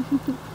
Ha